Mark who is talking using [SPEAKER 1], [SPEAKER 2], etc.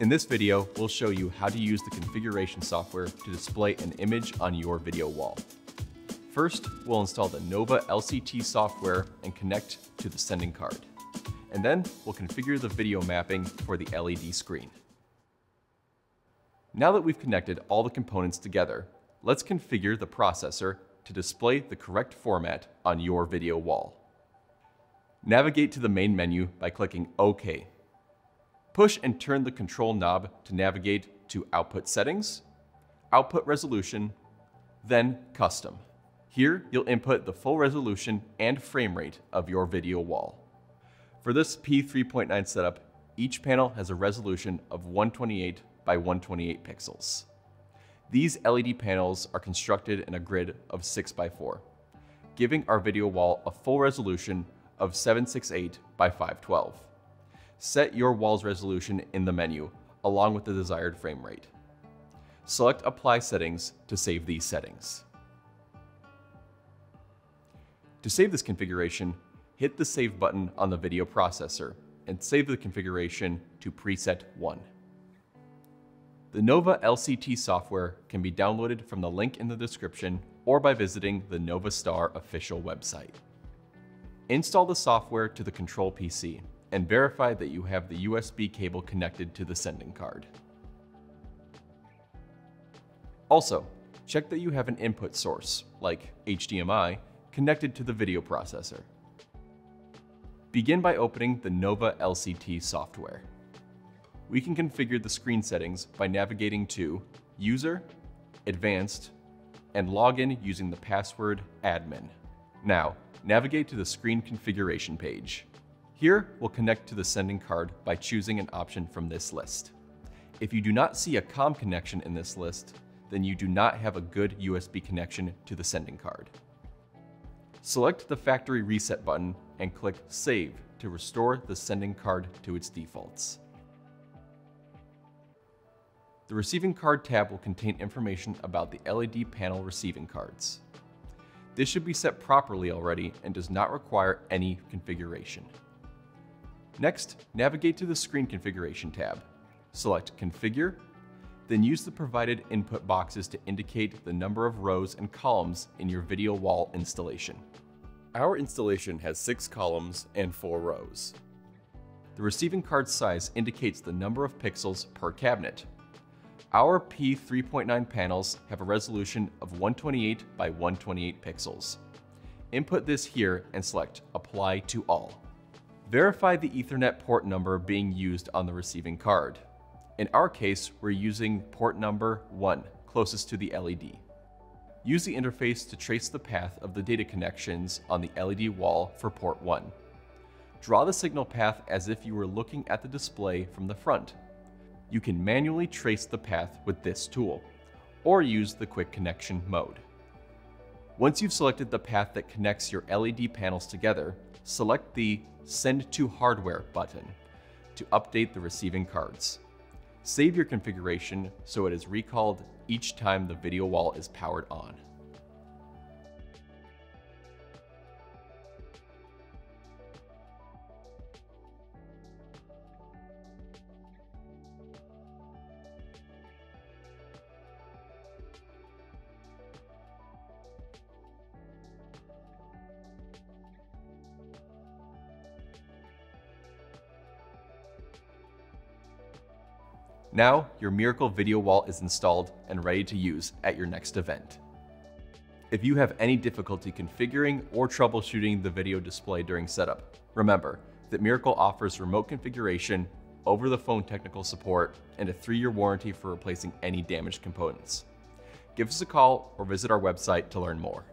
[SPEAKER 1] In this video, we'll show you how to use the configuration software to display an image on your video wall. First, we'll install the Nova LCT software and connect to the sending card. And then we'll configure the video mapping for the LED screen. Now that we've connected all the components together, let's configure the processor to display the correct format on your video wall. Navigate to the main menu by clicking OK. Push and turn the control knob to navigate to Output Settings, Output Resolution, then Custom. Here, you'll input the full resolution and frame rate of your video wall. For this P3.9 setup, each panel has a resolution of 128 by 128 pixels. These LED panels are constructed in a grid of 6 by 4, giving our video wall a full resolution of 768 by 512. Set your wall's resolution in the menu, along with the desired frame rate. Select Apply Settings to save these settings. To save this configuration, hit the Save button on the video processor and save the configuration to Preset 1. The Nova LCT software can be downloaded from the link in the description or by visiting the NovaStar official website. Install the software to the Control PC and verify that you have the USB cable connected to the sending card. Also, check that you have an input source, like HDMI, connected to the video processor. Begin by opening the Nova LCT software. We can configure the screen settings by navigating to User, Advanced, and log in using the password admin. Now, navigate to the screen configuration page. Here, we'll connect to the sending card by choosing an option from this list. If you do not see a COM connection in this list, then you do not have a good USB connection to the sending card. Select the factory reset button and click Save to restore the sending card to its defaults. The receiving card tab will contain information about the LED panel receiving cards. This should be set properly already and does not require any configuration. Next, navigate to the Screen Configuration tab. Select Configure, then use the provided input boxes to indicate the number of rows and columns in your video wall installation. Our installation has six columns and four rows. The receiving card size indicates the number of pixels per cabinet. Our P3.9 panels have a resolution of 128 by 128 pixels. Input this here and select Apply to All. Verify the Ethernet port number being used on the receiving card. In our case, we're using port number 1, closest to the LED. Use the interface to trace the path of the data connections on the LED wall for port 1. Draw the signal path as if you were looking at the display from the front. You can manually trace the path with this tool, or use the quick connection mode. Once you've selected the path that connects your LED panels together, select the Send to Hardware button to update the receiving cards. Save your configuration so it is recalled each time the video wall is powered on. Now, your Mirackle video wall is installed and ready to use at your next event. If you have any difficulty configuring or troubleshooting the video display during setup, remember that Mirackle offers remote configuration, over-the-phone technical support, and a three-year warranty for replacing any damaged components. Give us a call or visit our website to learn more.